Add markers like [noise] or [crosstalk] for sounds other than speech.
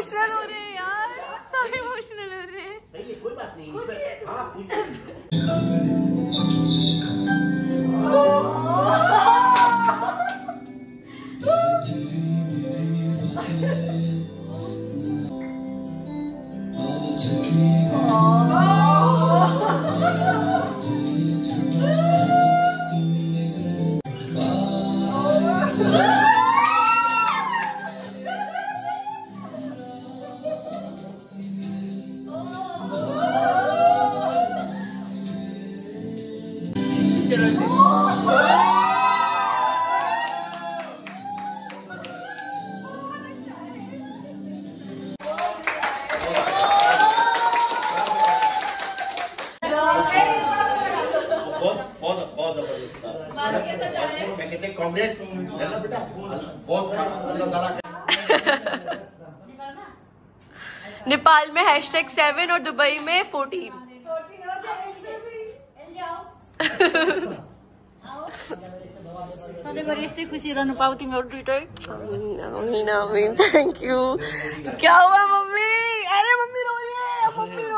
Emotional हो रहे हैं यार सब इमोशनल हो रहे हैं सही है कोई बात नहीं। हाँ खुश बहुत बहुत बहुत [laughs] नेपाल में हैशटैग सेवन और दुबई में फोर्टीन सधैँभरि यस्तै खुसी रहनु पाऊ तिमीहरू दुइटै। मम्मी थ्याङ्क यू क्या मम्मी? अरे मम्मी मम्मी।